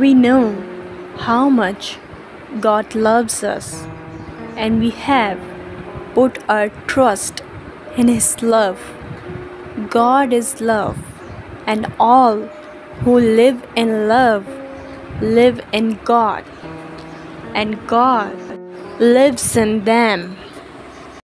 We know how much God loves us, and we have put our trust in His love. God is love, and all who live in love live in God, and God lives in them.